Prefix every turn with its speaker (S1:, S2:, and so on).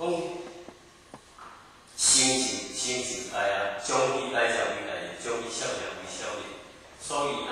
S1: 讲心情心情，哎呀，将伊来讲，伊来将你消灭，伊笑灭，所以。